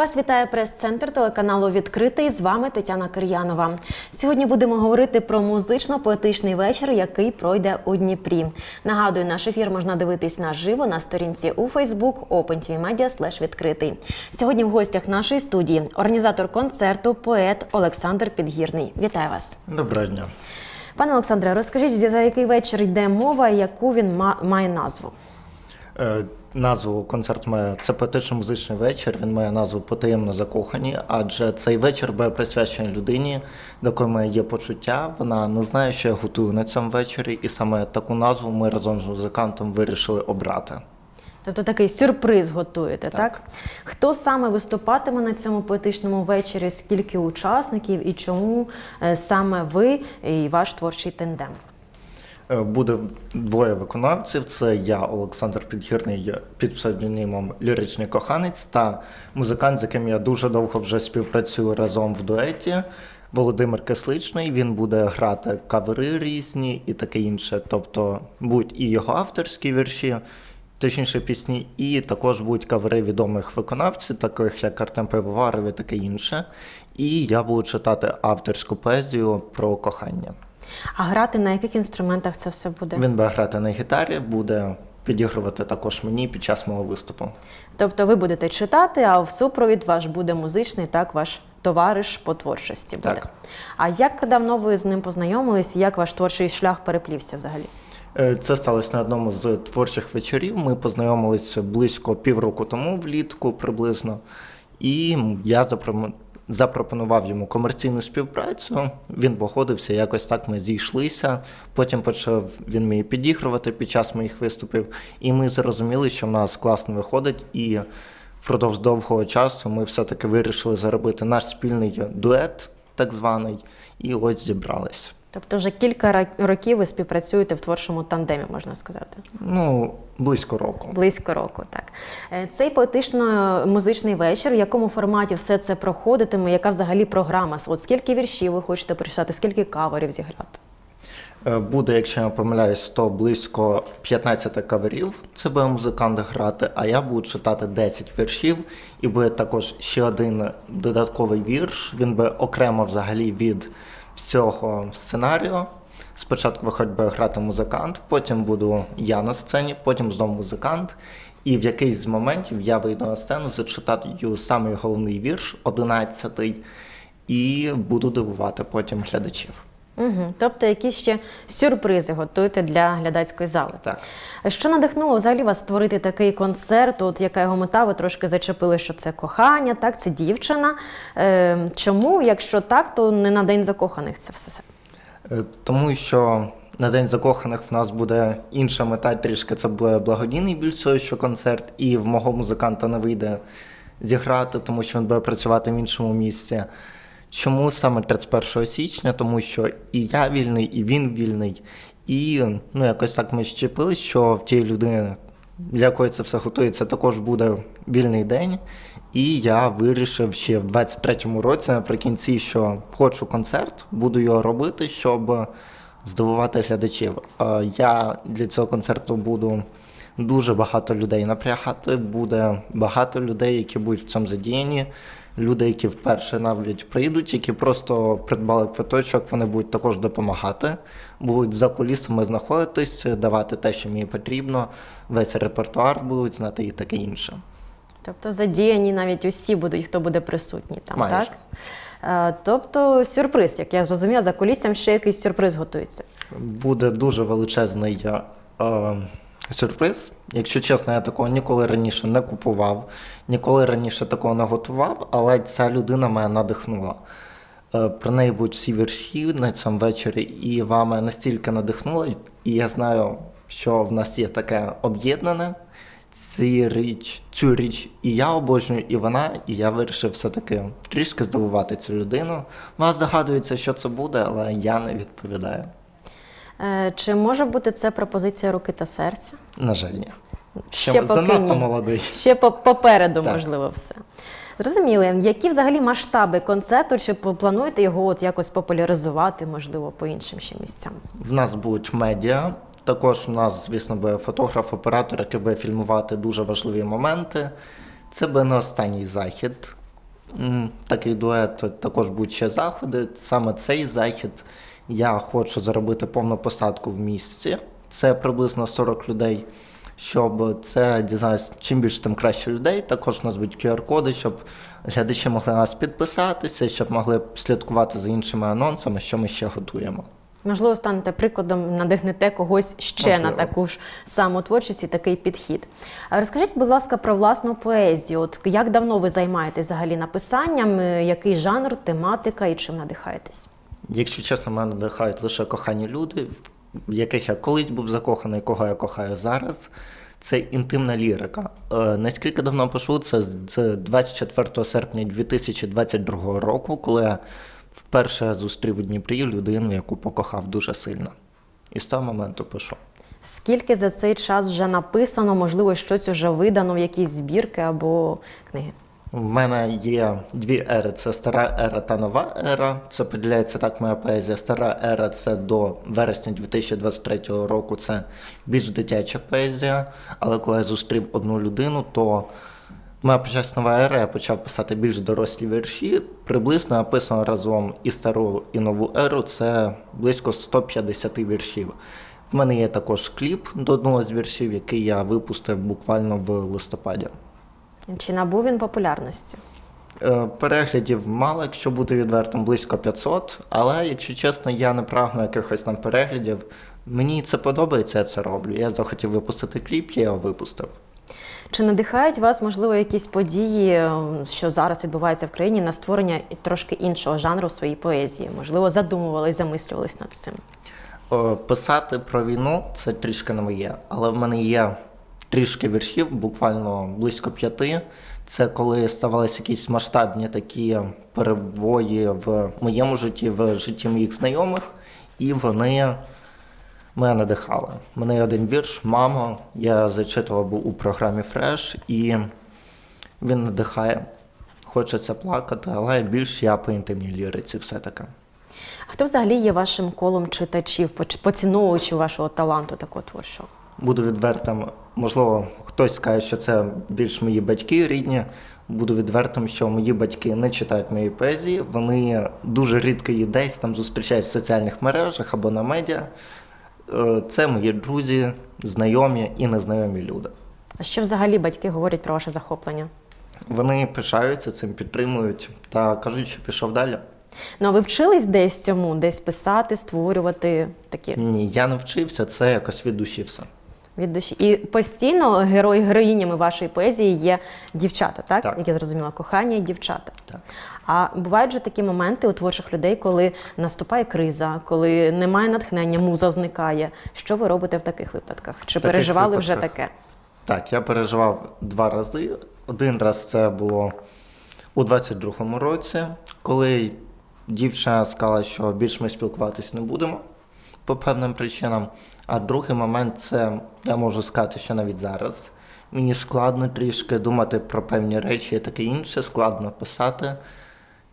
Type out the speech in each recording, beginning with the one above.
Вас вітає прес-центр телеканалу Відкритий. З вами Тетяна Кир'янова. Сьогодні будемо говорити про музично-поетичний вечір, який пройде у Дніпрі. Нагадую, наш ефір можна дивитись наживо на сторінці у Facebook OpenTVMedia відкритий. Сьогодні в гостях нашої студії організатор концерту, поет Олександр Підгірний. Вітаю вас. Доброго дня. Пане Олександре, розкажіть, за який вечір йде мова і яку він ма- має назву? Назву концерт має це поетично музичний вечір. Він має назву Потаємно закохані, адже цей вечір буде присвячений людині, до якої має є почуття. Вона не знає, що я готую на цьому вечорі, і саме таку назву ми разом з музикантом вирішили обрати. Тобто такий сюрприз готуєте, так? Хто саме виступатиме на цьому поетичному вечорі? Скільки учасників і чому е, саме ви і ваш творчий тендем? Е, Буде двоє виконавців: це я, Олександр Підгірний, під псевдонімом Ліричний коханець, та музикант, з яким я дуже довго вже співпрацюю разом в дуеті. Володимир Кисличний. Він буде грати кавери різні і таке інше. Тобто будуть і його авторські вірші, точніше пісні, і також будуть кавери відомих виконавців, таких як Артем Пивоваров і таке інше. І я буду читати авторську поезію про кохання. А грати на яких інструментах це все буде? Він буде грати на гітарі, буде підігрувати також мені під час мого виступу. Тобто ви будете читати, а в супровід ваш буде музичний, так, ваш товариш по творчості буде. Так. А як давно ви з ним познайомились, як ваш творчий шлях переплівся взагалі? Е, Це сталося на одному з творчих вечорів. Ми познайомилися близько півроку тому, влітку приблизно, і я запро- запропонував йому комерційну співпрацю. Він погодився, якось так ми зійшлися. Потім почав він мені підігрувати під час моїх виступів, і ми зрозуміли, що в нас класно виходить. І впродовж довгого часу ми все-таки вирішили заробити наш спільний дует, так званий, і ось зібрались. Тобто вже кілька років ви співпрацюєте в творчому тандемі, можна сказати. Ну, близько року. Близько року, так. Е, Цей поетично-музичний вечір, в якому форматі все це проходитиме, яка взагалі програма? От скільки віршів ви хочете прочитати, скільки каверів зіграти? Е, Буде, якщо я не помиляюсь, то близько 15 каверів. Це буде музикант грати, а я буду читати 10 віршів, і буде також ще один додатковий вірш. Він буде окремо взагалі від всього сценарію. Спочатку виходить би грати музикант, потім буду я на сцені, потім знову музикант. І в якийсь з моментів я вийду на сцену, зачитаю самий головний вірш, 11-й, і буду дивувати потім глядачів. Угу. Тобто якісь ще сюрпризи готуєте для глядацької зали. Так. Що надихнуло взагалі вас створити такий концерт? От яка його мета? Ви трошки зачепили, що це кохання, так, це дівчина. Е, чому, якщо так, то не на день закоханих це все? Е, Тому що на День закоханих в нас буде інша мета трішки. Це буде благодійний більш всього, що концерт, і в мого музиканта не вийде зіграти, тому що він буде працювати в іншому місці. Чому саме 31 січня? Тому що і я вільний, і він вільний. І ну, якось так ми щепили, що в тієї людини, для якої це все готується, також буде вільний день. І я вирішив ще в 23-му році наприкінці, що хочу концерт, буду його робити, щоб здивувати глядачів. Я для цього концерту буду дуже багато людей напрягати. Буде багато людей, які будуть в цьому задіяні. Люди, які вперше навіть прийдуть, які просто придбали квиточок, вони будуть також допомагати, будуть за кулісами знаходитись, давати те, що мені потрібно. Весь репертуар будуть знати і таке інше. Тобто задіяні навіть усі будуть, хто буде присутній там, Майже. так? Е, Тобто сюрприз, як я зрозуміла, за куліссям ще якийсь сюрприз готується. Буде дуже величезний е, сюрприз. Якщо чесно, я такого ніколи раніше не купував, ніколи раніше такого не готував, але ця людина мене надихнула. Е, Про неї будуть всі вірші на цьому вечорі, і вами настільки надихнула, і я знаю, що в нас є таке об'єднане. Цю річ, цю річ і я обожнюю, і вона, і я вирішив все-таки трішки здивувати цю людину. Вона здогадується, що це буде, але я не відповідаю. Е, Чи може бути це пропозиція руки та серця? На жаль, ні. Ще Ще занадто ні. молодий. Ще попереду, Так. можливо, все. Зрозуміли, які взагалі масштаби концерту, чи плануєте його от якось популяризувати, можливо, по іншим ще місцям? В нас будуть медіа. Також у нас, звісно, буде фотограф-оператор, який буде фільмувати дуже важливі моменти. Це буде не останній захід Такий дует також будуть ще заходи. Саме цей захід я хочу зробити повну посадку в місці. Це приблизно 40 людей. Щоб це дізнаюсь, чим більше, тим краще людей. Також у нас будуть QR-коди, щоб глядачі могли нас підписатися, щоб могли слідкувати за іншими анонсами, що ми ще готуємо. Можливо, станете прикладом, надихнете когось ще Можливо. на таку ж саму творчість і такий підхід. Розкажіть, будь ласка, про власну поезію. От як давно ви займаєтесь взагалі написанням? Е, Який жанр, тематика і чим надихаєтесь? Якщо чесно, мене надихають лише кохані люди, в яких я колись був закоханий, кого я кохаю зараз. Це інтимна лірика. Е, наскільки давно пишу, це з з 24 серпня 2022 року, коли я вперше зустрів у Дніпрі людину, яку покохав дуже сильно. І з того моменту пишу. Скільки за цей час вже написано, можливо, щось уже видано в якісь збірки або книги? У мене є дві ери: це стара ера та нова ера. Це поділяється так моя поезія. Стара ера це до вересня 2023 року. Це більш дитяча поезія. Але коли я зустрів одну людину, то моя почалась нова ера, я почав писати більш дорослі вірші. Приблизно я писав разом і стару, і нову еру. Це близько 150 віршів. В мене є також кліп до одного з віршів, який я випустив буквально в листопаді. Чи набув він популярності? Е, Переглядів мало, якщо бути відвертим, близько 500, але якщо чесно, я не прагну якихось там переглядів. Мені це подобається, я це роблю. Я захотів випустити кліп, я його випустив. Чи надихають вас, можливо, якісь події, ем, що зараз відбуваються в країні, на створення трошки іншого жанру своїй поезії? Можливо, задумувались, замислювались над цим? Е, Писати про війну це трішки не моє, але в мене є трішки віршів, буквально близько п'яти. Це коли ставалися якісь масштабні такі перебої в моєму житті, в житті моїх знайомих, і вони мене надихали. Мене один вірш, мамо. Я зачитував був у програмі Фреш, і він надихає. Хочеться плакати, але більш я по інтимній ліриці все-таки. А хто взагалі є вашим колом читачів, поціновувачів вашого таланту такого творчого? Буду відвертим, можливо, хтось скаже, що це більш мої батьки рідні. Буду відвертим, що мої батьки не читають моєї поезії. Вони дуже рідко її десь там зустрічають в соціальних мережах або на медіа. Е, Це мої друзі, знайомі і незнайомі люди. А що взагалі батьки говорять про ваше захоплення? Вони пишаються цим, підтримують та кажуть, що пішов далі. Ну, а ви вчились десь цьому, десь писати, створювати такі Ні, я не вчився, це якось від душі все. Від душі. І постійно герої героїнями вашої поезії є дівчата, так? Так. Як я зрозуміла, кохання і дівчата. Так. А бувають же такі моменти у творчих людей, коли наступає криза, коли немає натхнення, муза зникає. Що ви робите в таких випадках? Чи В таких переживали вже таке? Так, я переживав два рази. Один раз це було у 22-му році, коли дівчина сказала, що більше ми спілкуватись не будемо по певним причинам. А другий момент це я можу сказати, що навіть зараз. Мені складно трішки думати про певні речі і таке інше, складно писати.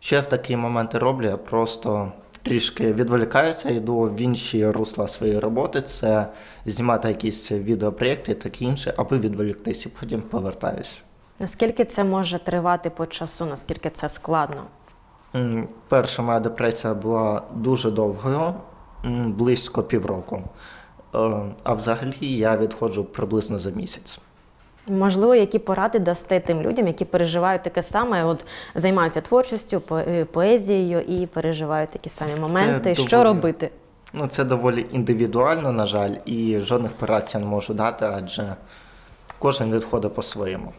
Що я в такі моменти роблю? Я просто трішки відволікаюся, йду в інші русла своєї роботи. Це знімати якісь відеопроєкти і таке інше, аби відволіктися, і потім повертаюся. Наскільки це може тривати по часу? Наскільки це складно? Перша моя депресія була дуже довгою, близько півроку. Е, А взагалі я відходжу приблизно за місяць. Можливо, які поради дасте тим людям, які переживають таке саме, от займаються творчістю, е, поезією і переживають такі самі моменти. Що доволі- робити? Ну, це доволі індивідуально, на жаль, і жодних порад я не можу дати, адже кожен відходить по-своєму.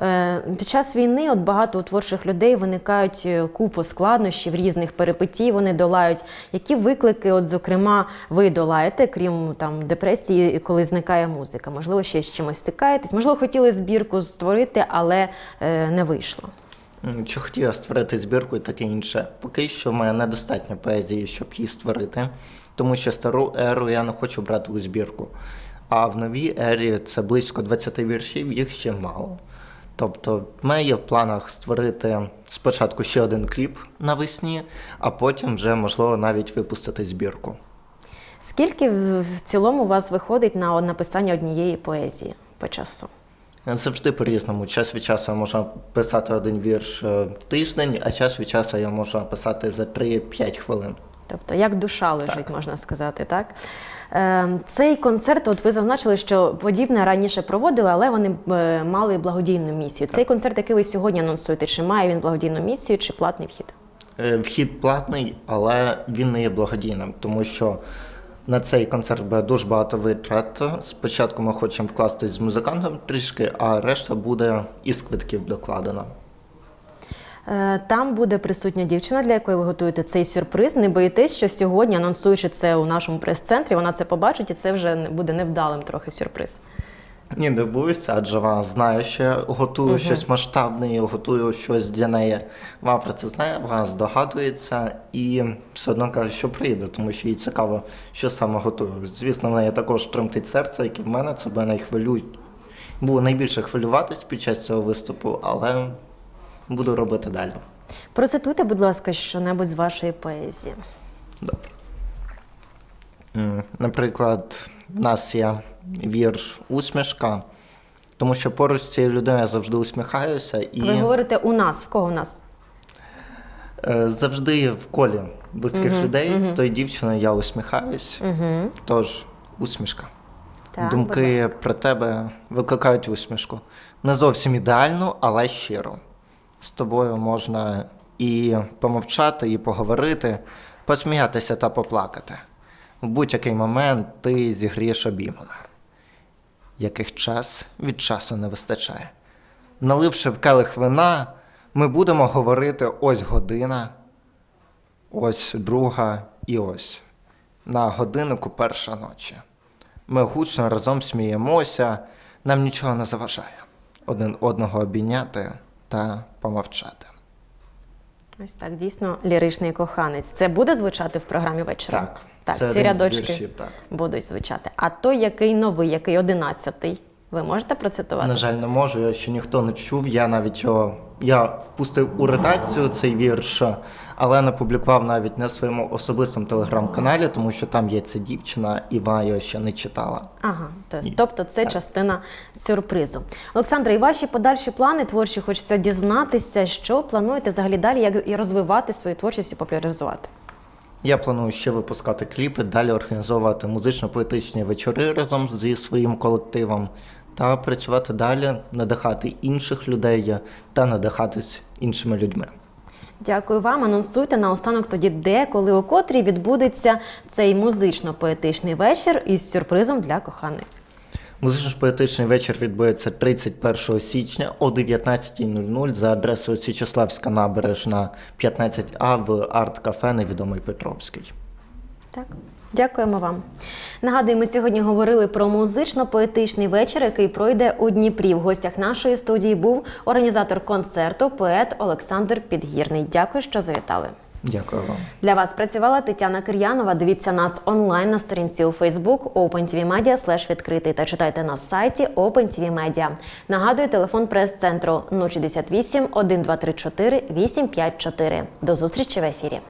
Е, Під час війни от багато у творчих людей виникають е, купу складнощів, різних перипетій вони долають. Які виклики, от зокрема, ви долаєте, крім там депресії, коли зникає музика? Можливо, ще з чимось стикаєтесь? Можливо, хотіли збірку створити, але е, не вийшло. Чи хотів я створити збірку і таке інше. Поки що в мене недостатньо поезії, щоб її створити, тому що стару еру я не хочу брати у збірку. А в новій ері це близько 20 віршів, їх ще мало. Тобто, в мене є в планах створити спочатку ще один кліп навесні, а потім вже можливо навіть випустити збірку. Скільки в цілому у вас виходить на написання однієї поезії по часу? Завжди по-різному. Час від часу я можу писати один вірш е, в тиждень, а час від часу я можу писати за 3-5 хвилин. Тобто, як душа лежить, можна сказати, так? Е, Цей концерт, от ви зазначили, що подібне раніше проводили, але вони е, мали благодійну місію. Цей концерт, який ви сьогодні анонсуєте, чи має він благодійну місію, чи платний вхід? Е, Вхід платний, але він не є благодійним, тому що на цей концерт буде дуже багато витрат. Спочатку ми хочемо вкластись з музикантом трішки, а решта буде із квитків докладена. Е, Там буде присутня дівчина, для якої ви готуєте цей сюрприз. Не боїтесь, що сьогодні, анонсуючи це у нашому прес-центрі, вона це побачить, і це вже буде невдалим трохи сюрприз. Ні, не боюся, адже вона знає, що я готую щось масштабне, і готую щось для неї. Вона про це знає, вона здогадується і все одно каже, що прийде, тому що їй цікаво, що саме готую. Звісно, в неї також тремтить серце, як і в мене, це буде найхвилю... було найбільше хвилюватись під час цього виступу, але буду робити далі. Процитуйте, будь ласка, щонебудь з вашої поезії. Добре. Наприклад, в нас є вірш усмішка, тому що поруч з цією людиною я завжди усміхаюся і. Ви говорите у нас, в кого в нас? Е, Завжди в колі близьких людей з тою дівчиною я усміхаюсь. Угу. Тож усмішка. Так, Думки про тебе викликають усмішку. Не зовсім ідеальну, але щиро. З тобою можна і помовчати, і поговорити, посміятися та поплакати. В будь-який момент ти зігрієш обіймами, яких час від часу не вистачає. Наливши в келих вина, ми будемо говорити ось година, ось друга і ось. На годиннику перша ночі. Ми гучно разом сміємося, нам нічого не заважає один одного обійняти та помовчати. Ось так, дійсно, ліричний коханець. Це буде звучати в програмі вечора? Так, Так, це ці рядочки віршів, так. будуть звучати. А той, який новий, який одинадцятий, ви можете процитувати? На жаль, не можу, я ще ніхто не чув. Я навіть його я пустив у редакцію цей вірш, але не публікував навіть на своєму особистому телеграм-каналі, тому що там є ця дівчина, і вона його ще не читала. Ага, тобто це Так. частина сюрпризу. Олександре, і ваші подальші плани творчі хочеться дізнатися, що плануєте взагалі далі, як і розвивати свою творчість і популяризувати. Я планую ще випускати кліпи, далі організовувати музично-поетичні вечори разом зі своїм колективом та працювати далі, надихати інших людей та надихатись іншими людьми. Дякую вам. Анонсуйте наостанок тоді, де, коли, у котрій відбудеться цей музично-поетичний вечір із сюрпризом для коханої. Музично-поетичний вечір відбудеться 31 січня о 19.00 за адресою Січеславська набережна 15А в арт-кафе Невідомий Петровський. Так, дякуємо вам. Нагадую, ми сьогодні говорили про музично-поетичний вечір, який пройде у Дніпрі. В гостях нашої студії був організатор концерту, поет Олександр Підгірний. Дякую, що завітали. Дякую вам. Для вас працювала Тетяна Кир'янова. Дивіться нас онлайн на сторінці у Facebook OpenTVMedia слеш відкритий та читайте на сайті OpenTVMedia. Нагадую, телефон прес-центру 068 1234 854. До зустрічі в ефірі.